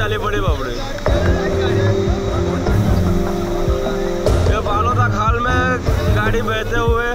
चाले पड़े આપણે ये आलोदा खाल में गाड़ी बहते हुए